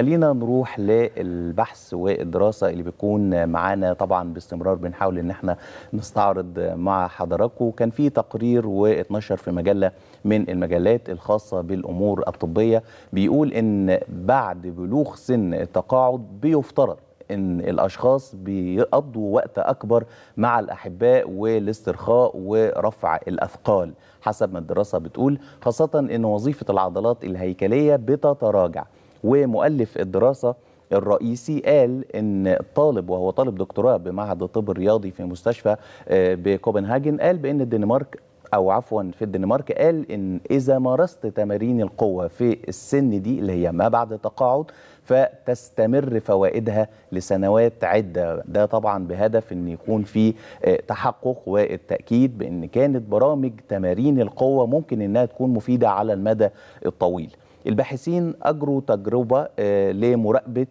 خلينا نروح للبحث والدراسة اللي بيكون معانا طبعا باستمرار. بنحاول إن إحنا نستعرض مع حضراتكم. كان في تقرير واتنشر في مجلة من المجلات الخاصة بالأمور الطبية بيقول إن بعد بلوغ سن التقاعد بيفترض إن الأشخاص بيقضوا وقت أكبر مع الأحباء والاسترخاء ورفع الأثقال. حسب ما الدراسة بتقول خاصة إن وظيفة العضلات الهيكلية بتتراجع. ومؤلف الدراسة الرئيسي قال إن الطالب وهو طالب دكتوراه بمعهد الطب الرياضي في مستشفى بكوبنهاجن قال بإن الدنمارك أو عفوا في الدنمارك قال إن إذا مارست تمارين القوة في السن دي اللي هي ما بعد التقاعد فتستمر فوائدها لسنوات عدة. ده طبعا بهدف إن يكون في تحقق والتأكيد بإن كانت برامج تمارين القوة ممكن إنها تكون مفيدة على المدى الطويل. الباحثين أجروا تجربة لمراقبة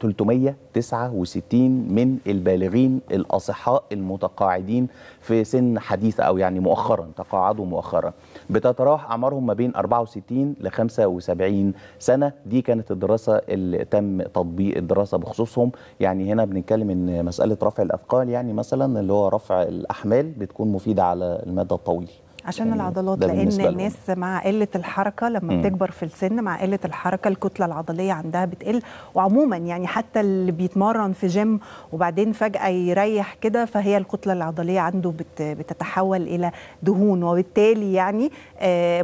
369 من البالغين الأصحاء المتقاعدين في سن حديثة أو يعني مؤخرا تقاعدوا مؤخرا. بتتراوح أعمارهم ما بين 64 ل 75 سنة. دي كانت الدراسة اللي تم تطبيق الدراسة بخصوصهم. يعني هنا بنتكلم إن مسألة رفع الأثقال يعني مثلا اللي هو رفع الأحمال بتكون مفيدة على المدى الطويل. عشان يعني العضلات لأن الناس مع قلة الحركة لما م. بتكبر في السن مع قلة الحركة الكتلة العضلية عندها بتقل. وعموما يعني حتى اللي بيتمرن في جيم وبعدين فجأة يريح كده فهي الكتلة العضلية عنده بت بتتحول إلى دهون. وبالتالي يعني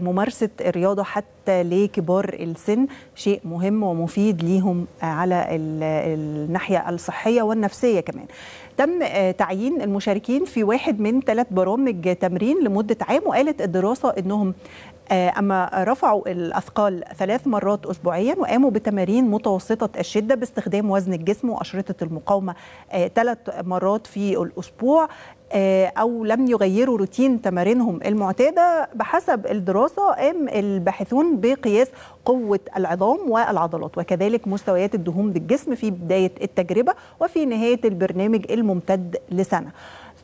ممارسة الرياضة حتى لكبار السن شيء مهم ومفيد ليهم على الناحية الصحية والنفسية كمان. تم تعيين المشاركين في واحد من ثلاث برامج تمرين لمدة عام وقالت الدراسة إنهم أما رفعوا الأثقال ثلاث مرات اسبوعيا وقاموا بتمارين متوسطة الشدة باستخدام وزن الجسم وأشرطة المقاومة ثلاث مرات في الأسبوع أو لم يغيروا روتين تمارينهم المعتادة بحسب الدراسة قام الباحثون بقياس قوة العظام والعضلات وكذلك مستويات الدهون بالجسم في بداية التجربة وفي نهاية البرنامج الممتد لسنة.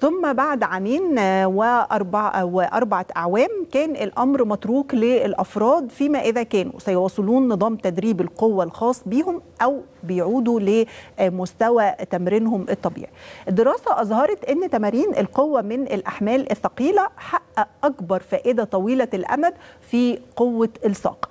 ثم بعد عامين وأربع وأربعة أعوام كان الأمر متروك للأفراد فيما إذا كانوا سيواصلون نظام تدريب القوة الخاص بهم أو بيعودوا لمستوى تمرينهم الطبيعي. الدراسة أظهرت أن تمارين القوة من الأحمال الثقيلة حقق أكبر فائدة طويلة الأمد في قوة الساق.